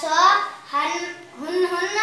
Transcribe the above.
सौ हन हुन हुन